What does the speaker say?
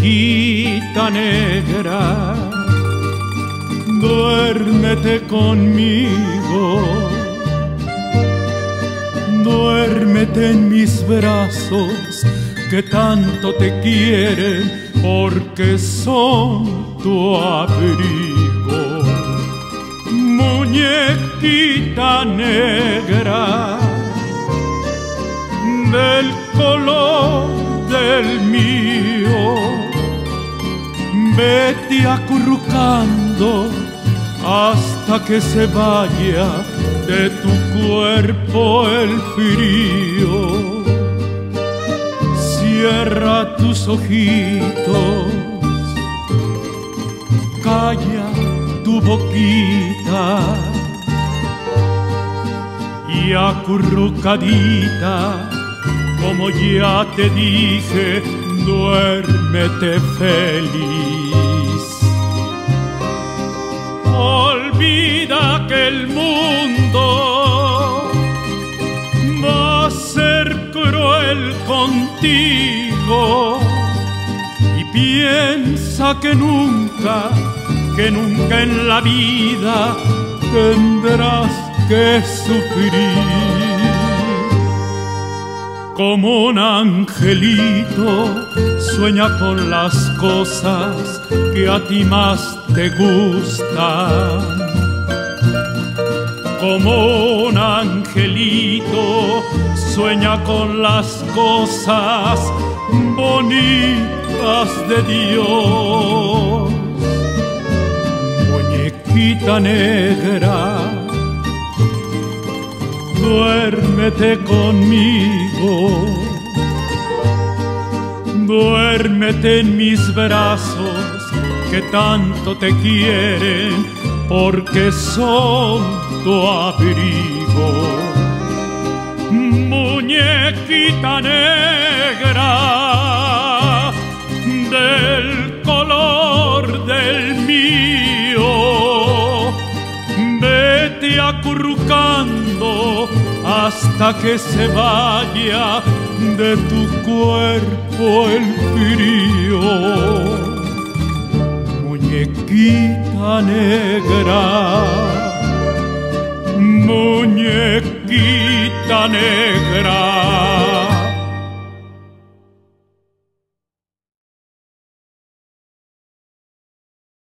muñequita negra, duérmete conmigo, duérmete en mis brazos que tanto te quieren porque son tu abrigo. Muñequita negra del color acurrucando hasta que se vaya de tu cuerpo el frío Cierra tus ojitos, calla tu boquita y acurrucadita, como ya te dije, duérmete feliz. Olvida que el mundo va a ser cruel contigo y piensa que nunca, que nunca en la vida tendrás que sufrir. Como un angelito sueña con las cosas que a ti más te gustan. Como un angelito sueña con las cosas bonitas de Dios. Muñequita negra, duérmete conmigo. Duérmete en mis brazos que tanto te quieren porque son tu abrigo muñequita negra del color del mío. Vete acurrucando hasta que se vaya de tu cuerpo el frío. Muñequita negra, muñequita negra